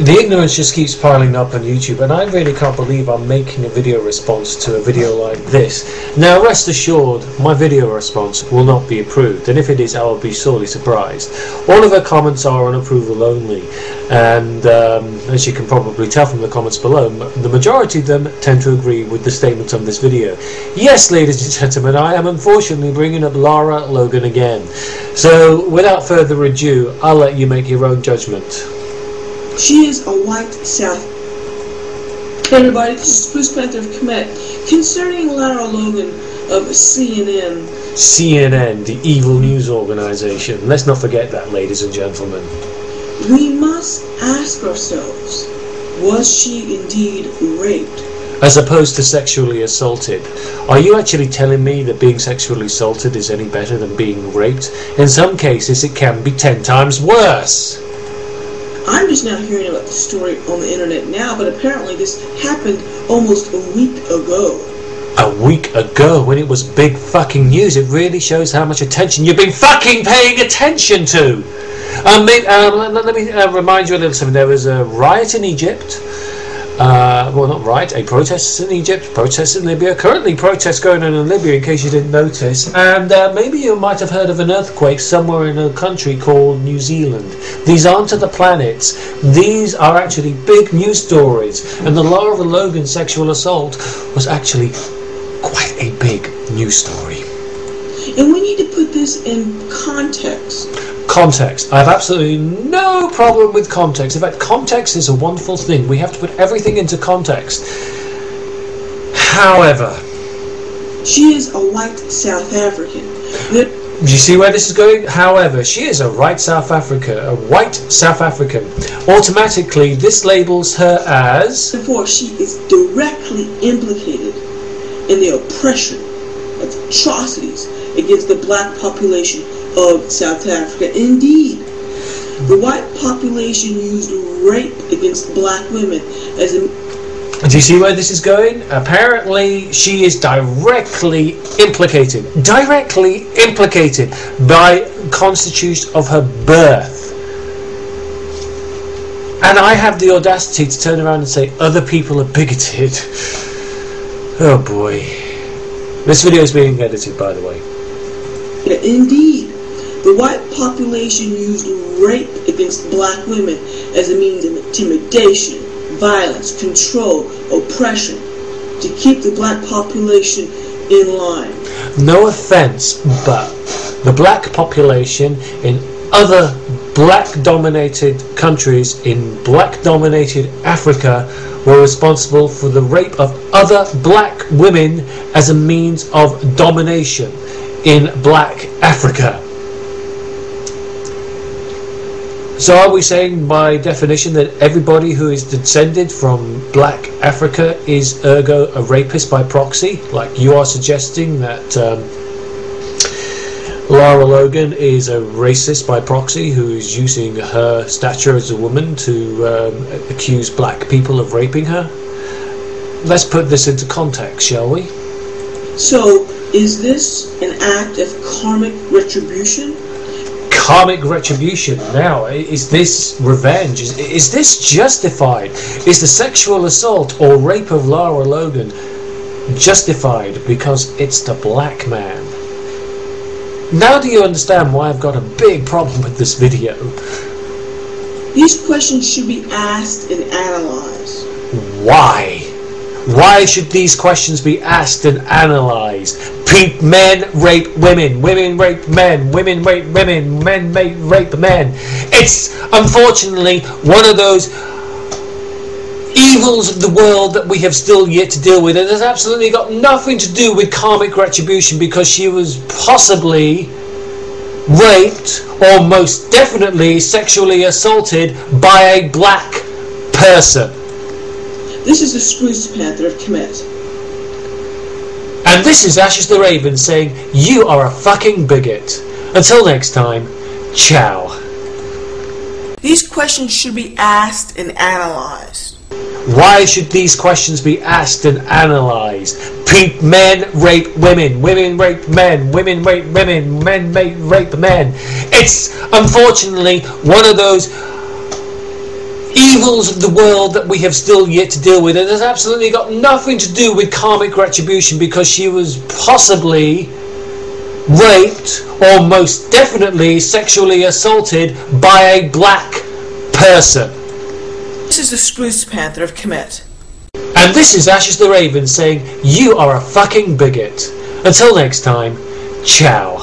the ignorance just keeps piling up on YouTube, and I really can't believe I'm making a video response to a video like this. Now, rest assured, my video response will not be approved, and if it is, I will be sorely surprised. All of the comments are on approval only, and um, as you can probably tell from the comments below, the majority of them tend to agree with the statements on this video. Yes, ladies and gentlemen, I am unfortunately bringing up Lara Logan again. So, without further ado, I'll let you make your own judgment. She is a white South. Hey everybody, this is Spruce Panther of Kemet. Concerning Lara Logan of CNN. CNN, the evil news organization. Let's not forget that, ladies and gentlemen. We must ask ourselves, was she indeed raped? As opposed to sexually assaulted. Are you actually telling me that being sexually assaulted is any better than being raped? In some cases, it can be ten times worse. I'm just now hearing about the story on the internet now, but apparently this happened almost a week ago. A week ago, when it was big fucking news, it really shows how much attention you've been fucking paying attention to. Um, um, let, me uh, remind you a little something. There was a riot in Egypt uh, well, not right, a protest in Egypt, protests in Libya, currently protests going on in Libya in case you didn't notice, and uh, maybe you might have heard of an earthquake somewhere in a country called New Zealand. These aren't the planets, these are actually big news stories, and the Lara Logan sexual assault was actually quite a big news story. And we need to put this in context. Context. I have absolutely no problem with context. In fact, context is a wonderful thing. We have to put everything into context. However, she is a white South African. Do you see where this is going? However, she is a white South Africa, a white South African. Automatically, this labels her as. Therefore, she is directly implicated in the oppression of atrocities against the black population of South Africa. Indeed, the white population used rape against black women as a do you see where this is going? Apparently, she is directly implicated, directly implicated by constitution of her birth. And I have the audacity to turn around and say other people are bigoted. Oh boy. This video is being edited, by the way. Indeed, the white population used rape against black women as a means of intimidation, violence, control, oppression to keep the black population in line. No offense, but the black population in other black dominated countries in black dominated Africa were responsible for the rape of other black women as a means of domination in black Africa. So are we saying by definition that everybody who is descended from black Africa is ergo a rapist by proxy? Like you are suggesting that um, Lara Logan is a racist by proxy who is using her stature as a woman to um, accuse black people of raping her? Let's put this into context, shall we? So, is this an act of karmic retribution? Karmic retribution now? Is this revenge? Is, is this justified? Is the sexual assault or rape of Lara Logan justified because it's the black man? Now do you understand why I've got a big problem with this video? These questions should be asked and analyzed. Why? Why should these questions be asked and analysed? men rape women, women rape men, women rape women, men rape men. It's unfortunately one of those evils of the world that we have still yet to deal with. It has absolutely got nothing to do with karmic retribution because she was possibly raped or most definitely sexually assaulted by a black person. This is the Spruce Panther of Kemet. And this is Ashes the Raven saying, You are a fucking bigot. Until next time, ciao. These questions should be asked and analyzed. Why should these questions be asked and analysed? men rape women, women rape men, women rape women, men rape men. It's unfortunately one of those evils of the world that we have still yet to deal with. It has absolutely got nothing to do with karmic retribution because she was possibly raped or most definitely sexually assaulted by a black person. This is the Spruce Panther of Kemet. And this is Ashes the Raven saying, You are a fucking bigot. Until next time, ciao.